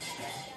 え!